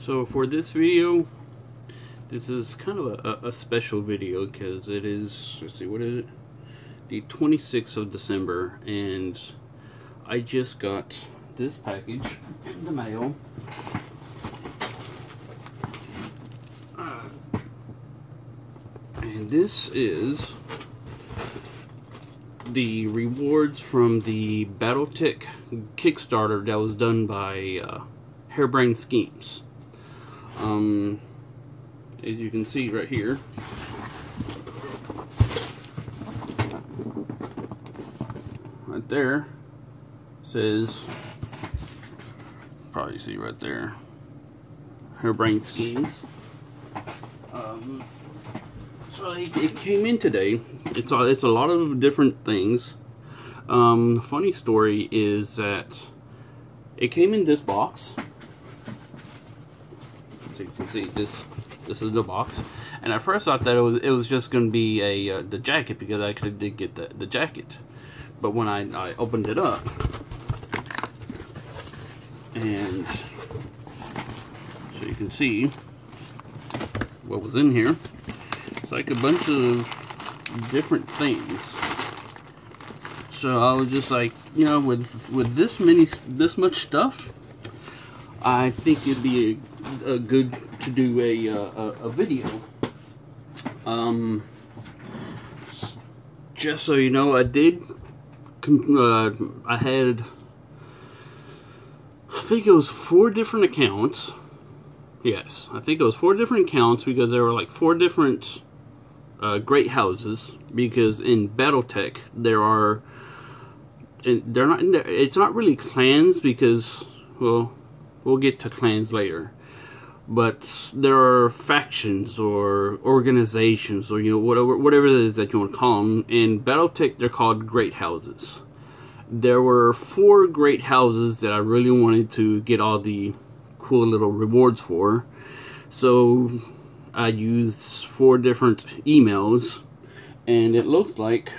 So for this video, this is kind of a, a special video because it is, let's see, what is it? The 26th of December and I just got this package in the mail. And this is the rewards from the Battletech Kickstarter that was done by uh, Harebrained Schemes. Um, as you can see right here, right there says, probably see right there, Harebrained Schemes. Um, so it, it, came in today. It's a, it's a lot of different things. Um, funny story is that it came in this box. See this this is the box. And at first I thought it was it was just going to be a uh, the jacket because I actually did get the, the jacket. But when I, I opened it up and so you can see what was in here. It's like a bunch of different things. So I was just like, you know, with with this many this much stuff, I think it'd be a, a good to do a, a, a video. Um, just so you know, I did. Uh, I had. I think it was four different accounts. Yes, I think it was four different accounts because there were like four different uh, great houses. Because in BattleTech there are, they're not. It's not really clans because well, we'll get to clans later but there are factions or organizations or you know whatever whatever it is that you want to call them in battletech they're called great houses. There were four great houses that i really wanted to get all the cool little rewards for. So i used four different emails and it looks like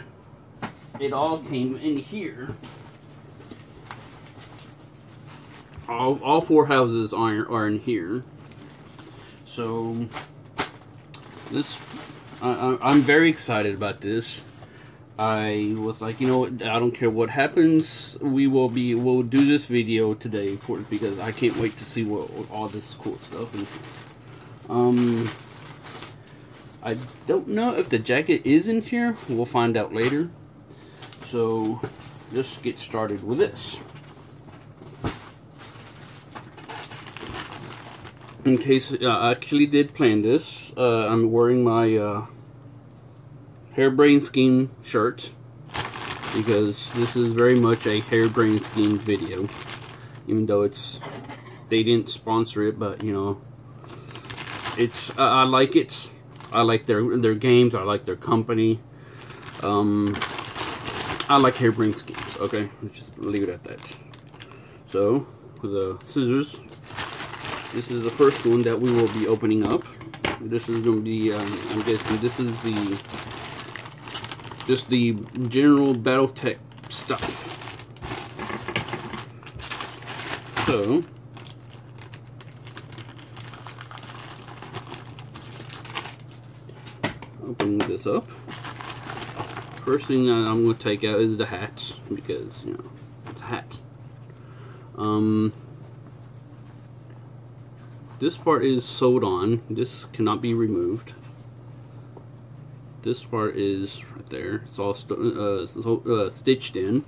it all came in here. All, all four houses are, are in here so this I, I'm very excited about this. I was like, you know what, I don't care what happens, we will be, we'll do this video today for because I can't wait to see what, what all this cool stuff is. Um, I don't know if the jacket is in here, we'll find out later. So, let's get started with this. In case uh, I actually did plan this, uh, I'm wearing my uh, Harebrained Scheme shirt because this is very much a Harebrained Scheme video. Even though it's they didn't sponsor it, but you know, it's I like it. I like their their games. I like their company. Um, I like Harebrained Schemes. Okay, let's just leave it at that. So, with the scissors, this is the first one that we will be opening up. This is going to be, um, I'm guessing this is the, just the general Battletech stuff. So, open this up. First thing I'm going to take out is the hat, because, you know, it's a hat. Um, this part is sewed on. This cannot be removed. This part is right there. It's all uh, so, uh, stitched in.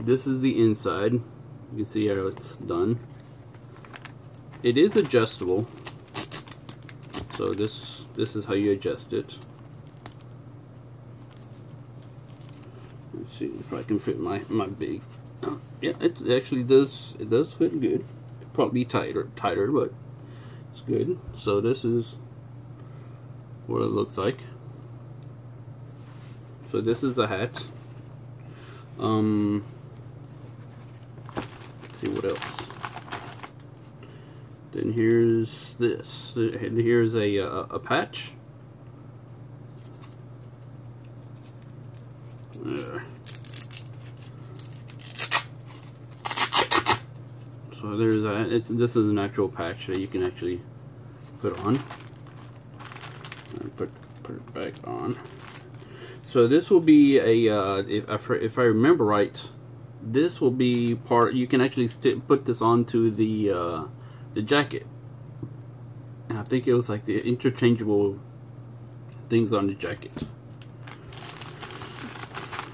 This is the inside. You can see how it's done. It is adjustable. So this this is how you adjust it. Let's see if I can fit my my big. Oh, yeah, it actually does. It does fit good probably tighter, tighter, but it's good. So this is what it looks like. So this is the hat. Um, let's see what else. Then here's this. Here's a, a, a patch. There. There's. It's, this is an actual patch that you can actually put on. Put put it back on. So this will be a uh, if I, if I remember right, this will be part. You can actually put this onto the uh, the jacket. And I think it was like the interchangeable things on the jacket.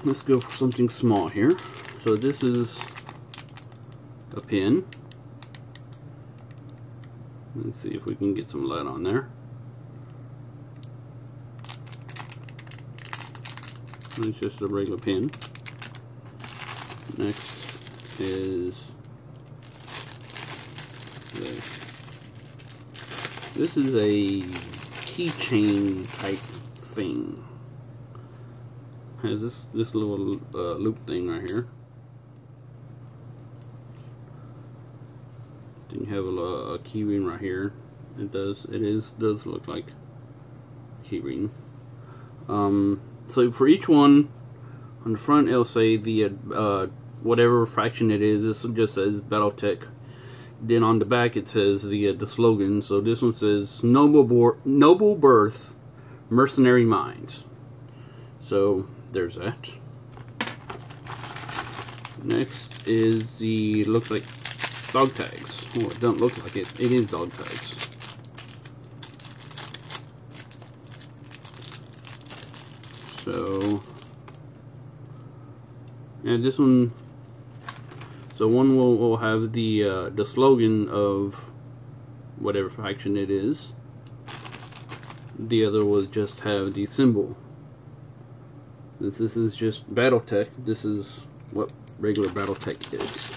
Let's go for something small here. So this is a pin. Let's see if we can get some light on there. It's just a regular pin. Next is this. This is a keychain type thing. Has this this little uh, loop thing right here. You have a, a keyring right here. It does it is does look like keyring. Um, so for each one on the front it'll say the uh, whatever fraction it is. This just says BattleTech then on the back it says the uh, the slogan. So this one says noble noble birth, mercenary minds. So there's that. Next is the looks like dog tags. Well, it doesn't look like it. It is dog tags. So, and this one so one will, will have the uh, the slogan of whatever faction it is. The other will just have the symbol. This is just BattleTech, this is what regular BattleTech is.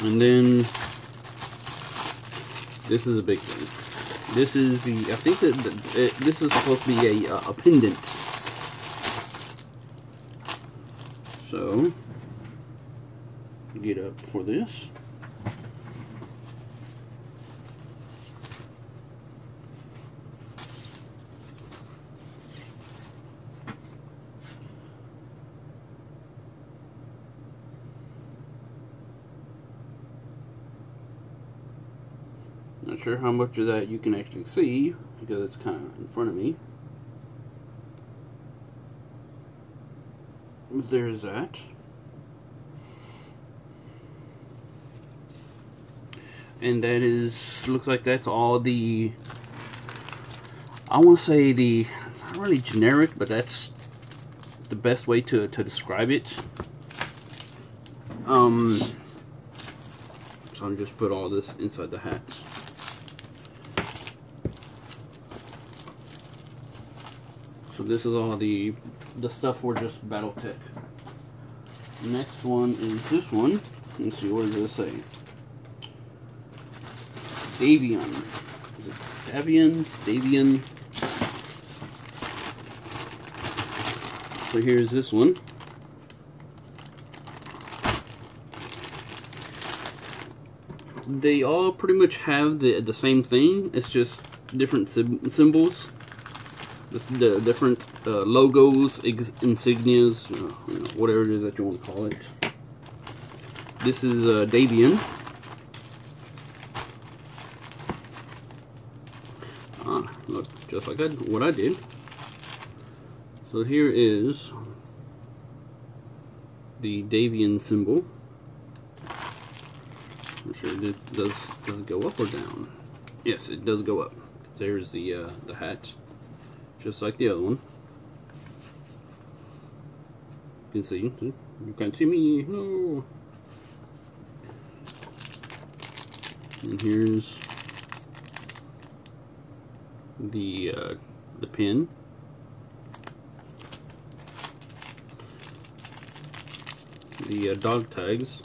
And then this is a big thing. This is the I think that this is supposed to be a, uh, a pendant So, get up for this. Sure how much of that you can actually see because it's kind of in front of me. there's that. And that is, looks like that's all the, I want to say the, it's not really generic, but that's the best way to, to describe it. Um, so I'm just put all this inside the hat. This is all the the stuff for just BattleTech. Next one is this one. Let's see, what does it say? Davion. Is it Davion? Davion? So here's this one. They all pretty much have the the same thing. It's just different symbols the, the different uh, logos, insignias, uh, you know, whatever it is that you want to call it. This is uh, Davion. Ah, look, just like I, what I did. So here is the Davion symbol. I'm sure it does, does go up or down. Yes, it does go up. There's the uh, the hat just like the other one. You can see, you can't see me, no. And here's the uh, the pin. The uh, dog tags.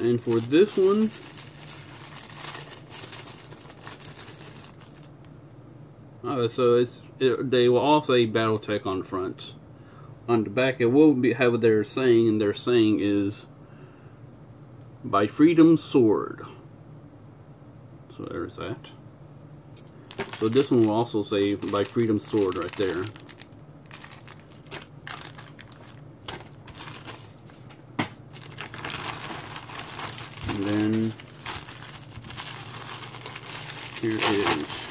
And for this one, So it's it, they will all say BattleTech on the front. On the back, it will be have they're saying, and their saying is by Freedom's Sword. So there's that. So this one will also say by Freedom Sword right there. And then here is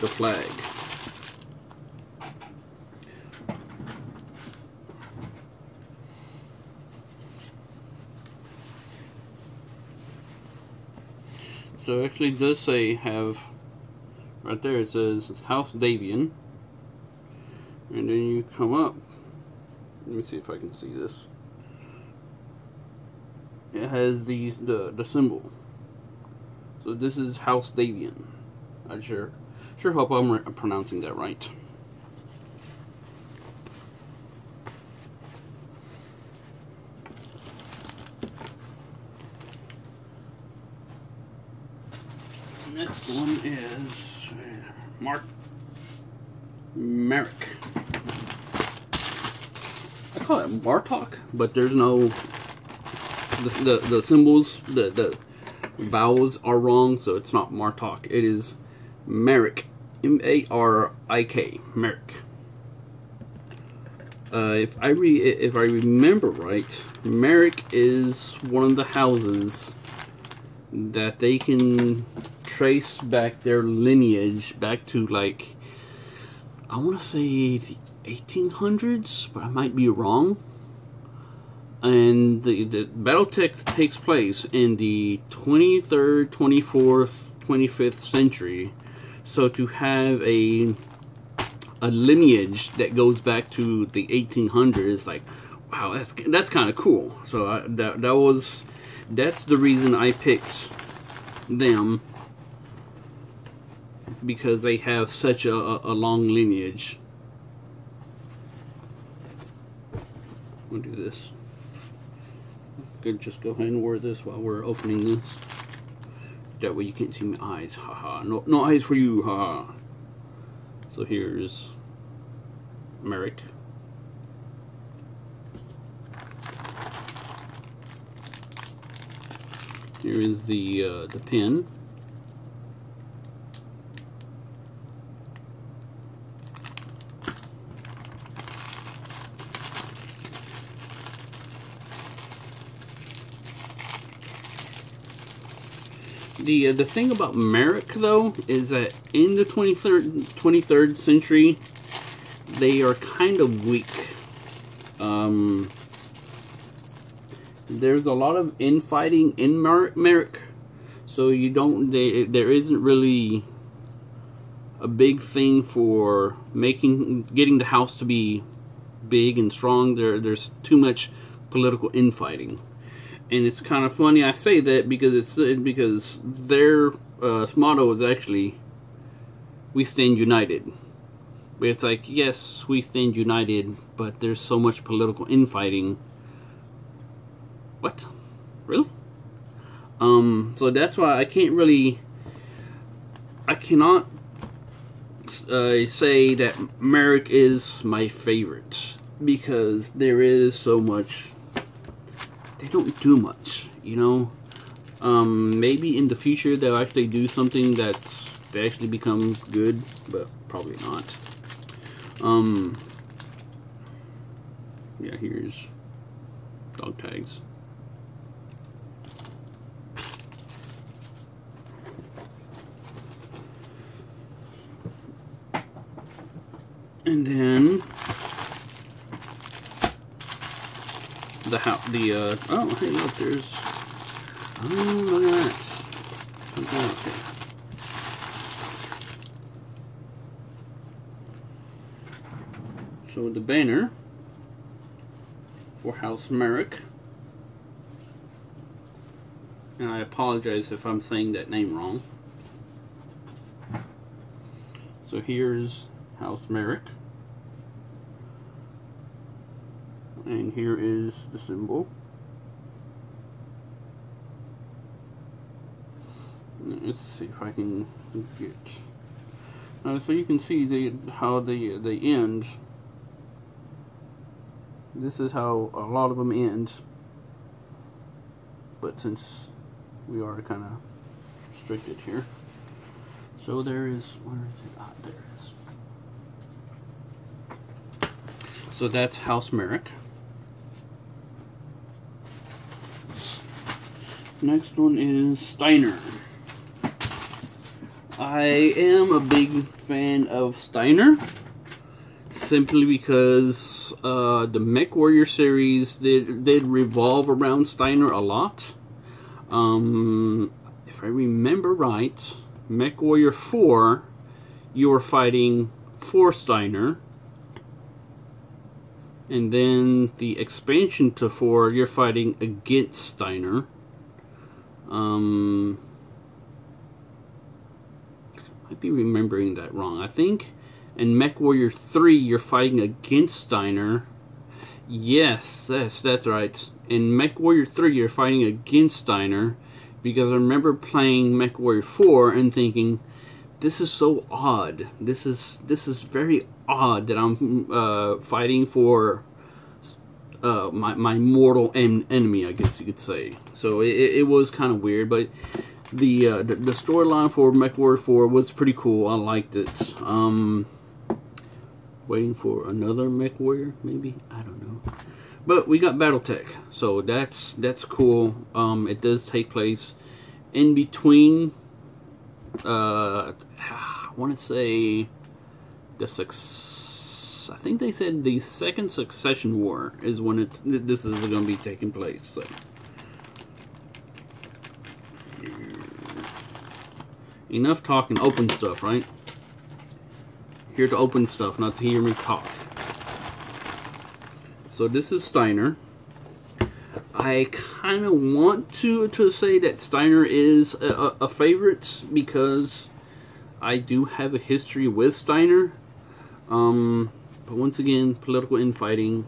the flag. So actually does say have right there it says House Davion. And then you come up. Let me see if I can see this. It has the the, the symbol. So this is House Davion. I sure sure hope I'm pronouncing that right next one is uh, Mark Marik. I call it Martok, but there's no the, the, the symbols, the, the vowels are wrong, so it's not Martok. It is Marik. M-A-R-I-K. Marik. Uh, if I re if I remember right, Marik is one of the houses that they can trace back their lineage back to like I want to say the 1800s, but I might be wrong. And the, the Battletech takes place in the 23rd, 24th, 25th century. So to have a a lineage that goes back to the 1800s, like, wow, that's that's kind of cool. So I, that that was that's the reason I picked them because they have such a, a long lineage. We'll do this. Could just go ahead and wear this while we're opening this. That way you can't see my eyes. Haha. No, no eyes for you. Haha. So here's Marik. Here is the uh, the pin. The uh, the thing about Marik though is that in the 23rd 23rd century they are kind of weak. Um, there's a lot of infighting in Marik, so you don't they, there isn't really a big thing for making getting the house to be big and strong. There there's too much political infighting and it's kind of funny I say that because it's because their uh, motto is actually "We stand united." But it's like, yes, we stand united, but there's so much political infighting. What? Really? Um, so that's why I can't really, I cannot uh, say that Marik is my favorite because there is so much they don't do much, you know. Um, maybe in the future they'll actually do something that they actually become good, but probably not. Um, yeah, here's dog tags. And then the how the uh oh hey look there's oh look at that okay. So the banner for House Marik and I apologize if I'm saying that name wrong. So here's House Marik. and here is the symbol let's see if I can get uh, so you can see the how the the ends this is how a lot of them end but since we are kind of restricted here So there is, where is it? Ah, there is. So that's House Marik. Next one is Steiner. I am a big fan of Steiner simply because uh, the Mech Warrior series did, did revolve around Steiner a lot. Um, if I remember right, Mech Warrior 4, you were fighting for Steiner. And then the expansion to 4, you're fighting against Steiner. Um, might be remembering that wrong. I think in Mech Warrior 3, you're fighting against Steiner. Yes, yes, that's right. In Mech Warrior 3, you're fighting against Steiner. Because I remember playing Mech Warrior 4 and thinking, this is so odd. This is this is very odd that I'm uh, fighting for uh, my, my mortal en enemy, I guess you could say. So it, it was kind of weird, but the uh, the, the storyline for MechWarrior 4 was pretty cool. I liked it. Um, waiting for another Mech Warrior, maybe? I don't know. But we got BattleTech, so that's that's cool. Um, it does take place in between. Uh, I want to say the success. I think they said the second Succession War is when it this is going to be taking place. So. Enough talking open stuff, right? Here to open stuff, not to hear me talk. So this is Steiner. I kind of want to to say that Steiner is a, a, favorite because I do have a history with Steiner. Um, but once again, political infighting.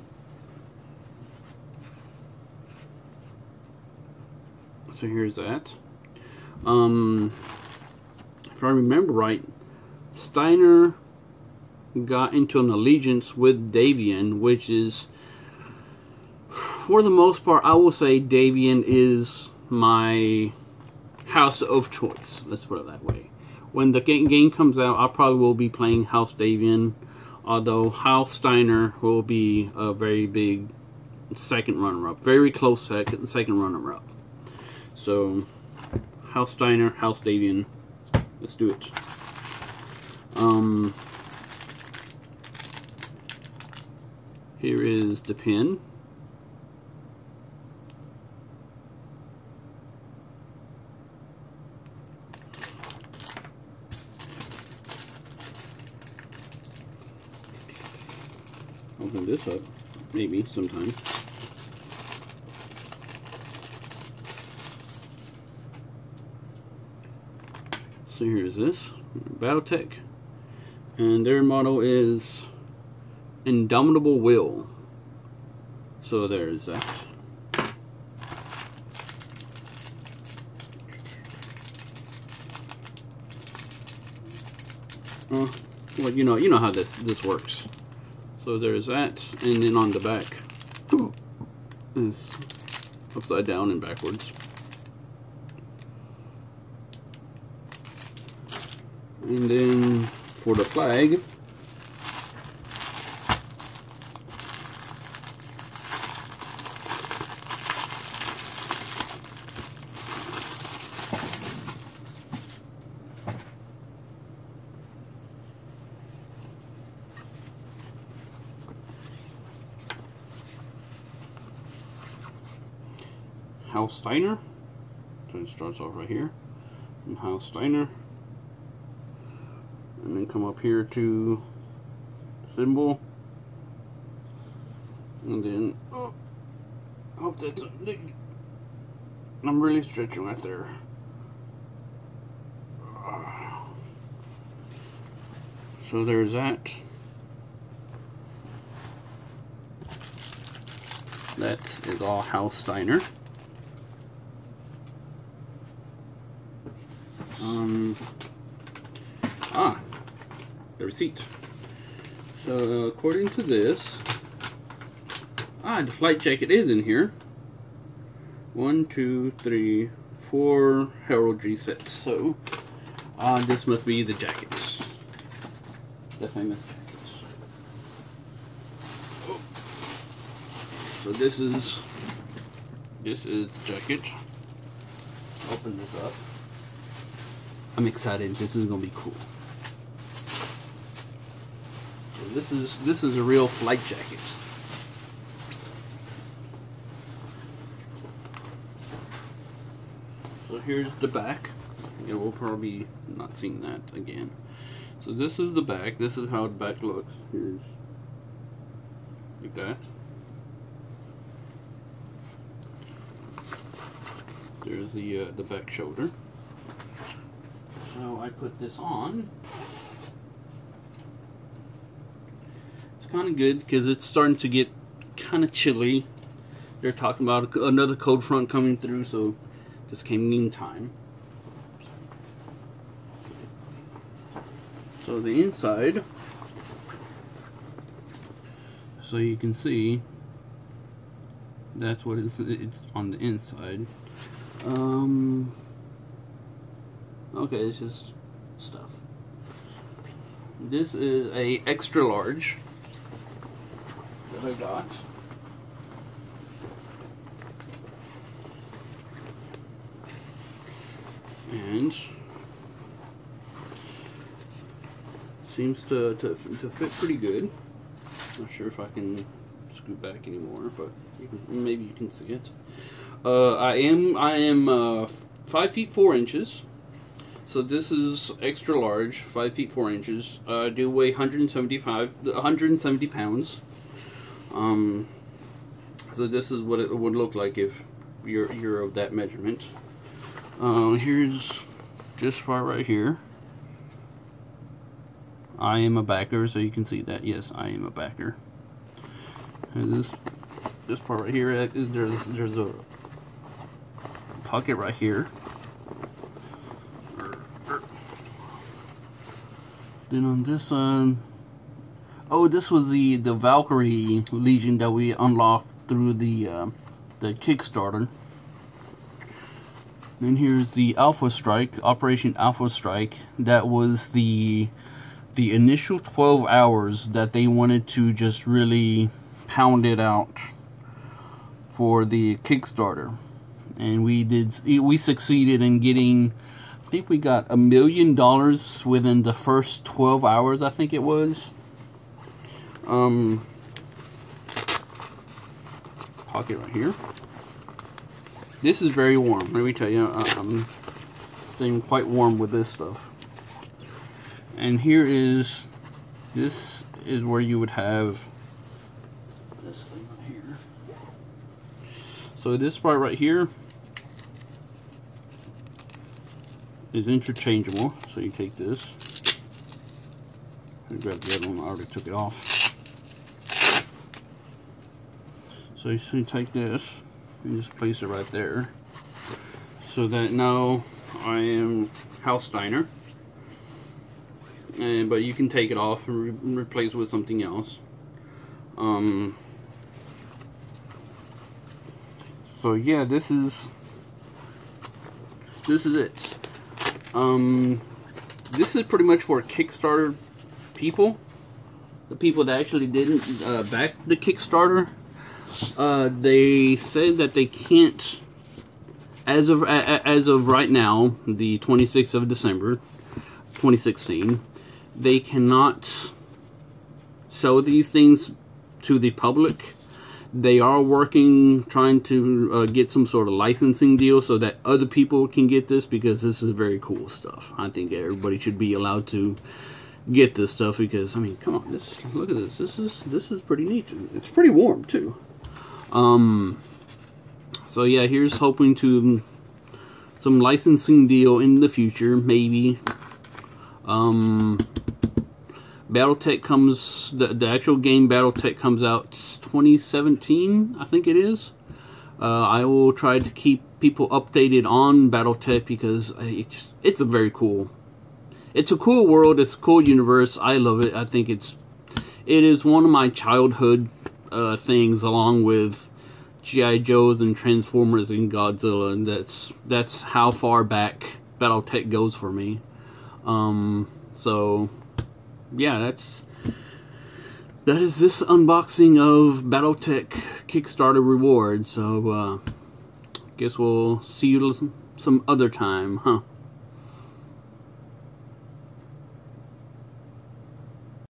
So here's that. Um, if I remember right, Steiner got into an allegiance with Davion, which is, for the most part, I will say Davion is my house of choice. Let's put it that way. When the game comes out, I probably will be playing House Davion, although Hal Steiner will be a very big second runner-up. Very close second, second runner-up. So, Hal Steiner, Hal Davion. Let's do it. Um, here is the pin. This up, maybe sometime. So here's this, Battletech. And their motto is Indomitable Will. So there's that. Well, you know, you know how this this works. So there's that, and then on the back, is upside down and backwards. And then for the flag, House Steiner. So it starts off right here. And House Steiner. And then come up here to symbol. And then oh, hope that's I'm really stretching right there. So there's that. That is all House Steiner um ah the receipt. So according to this, ah, the flight jacket is in here. One, two, three, four heraldry sets. So Uh, this must be the jackets. The famous jackets. So this is this is the jacket. Open this up. I'm excited. This is gonna be cool. This is this is a real flight jacket. So here's the back. You know, we'll probably not seeing that again. So this is the back. This is how the back looks. Here's like that. There's the uh, the back shoulder. So I put this on. It's kind of good because it's starting to get kind of chilly. They're talking about another cold front coming through, so this came in time. So the inside, so you can see, that's what it's, it's on the inside. Um, okay, it's just stuff. This is a extra large I got. And seems to, to, to fit pretty good. Not sure if I can scoot back anymore, but you can, maybe you can see it. Uh, I am I am uh, five feet four inches, so this is extra large, five feet four inches. Uh, I do weigh 175 170 pounds. Um, so this is what it would look like if you're you're of that measurement. Uh, here's this part right here. I am a backer, so you can see that. Yes, I am a backer. And this this part right here, uh, there's there's a pocket right here. Then on this side, oh, this was the the Valkyrie Legion that we unlocked through the uh, the Kickstarter. Then here's the Alpha Strike, Operation Alpha Strike. That was the the initial 12 hours that they wanted to just really pound it out for the Kickstarter and we did we succeeded in getting I think we got a million dollars within the first 12 hours I think it was um pocket right here this is very warm let me tell you I'm staying quite warm with this stuff and here is this is where you would have this thing right here so this part right here is interchangeable. So you take this. and grab the other one. I already took it off. So you, you take this and just place it right there. So that now I am Halsteiner. And, but you can take it off and re replace it with something else. Um, so yeah, this is this is it. Um, this is pretty much for Kickstarter people. The people that actually didn't uh, back the Kickstarter. Uh, they said that they can't, as of as of right now, the 26th of December, 2016, they cannot sell these things to the public they are working, trying to uh, get some sort of licensing deal so that other people can get this because this is very cool stuff. I think everybody should be allowed to get this stuff because I mean, come on, this look at this. This is this is pretty neat. It's pretty warm too. Um. So yeah, here's hoping to some licensing deal in the future, maybe. Um. BattleTech comes, the, the actual game BattleTech comes out 2017, I think it is. Uh, I will try to keep people updated on BattleTech because it just, it's a very cool, it's a cool world, it's a cool universe, I love it, I think it's, it is one of my childhood uh, things along with G.I. Joes and Transformers and Godzilla, and that's, that's how far back BattleTech goes for me. Um, so, yeah, that's that is this unboxing of BattleTech Kickstarter rewards. So, uh, guess we'll see you some other time, huh?